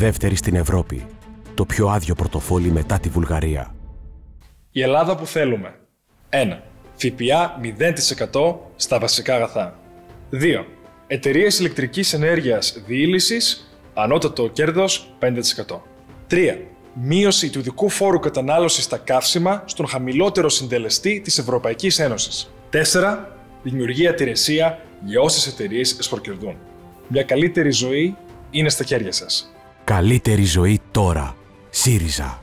Δεύτερη στην Ευρώπη. Το πιο άδειο πορτοφόλι μετά τη Βουλγαρία. Η Ελλάδα που θέλουμε. 1. ΦΠΑ 0% στα βασικά αγαθά. 2. Εταιρείες ηλεκτρικής ενέργειας διήλυσης, ανώτατο κέρδος 5%. 3. Μείωση του ειδικού φόρου κατανάλωσης στα καύσιμα στον χαμηλότερο συντελεστή της Ευρωπαϊκής Ένωσης. 4. Δημιουργία εταιρεσία για όσες εταιρείες εσπροκερδούν. Μια καλύτερη ζωή είναι στα χέρια σας. Καλύτερη ζωή τώρα. ΣΥΡΙΖΑ.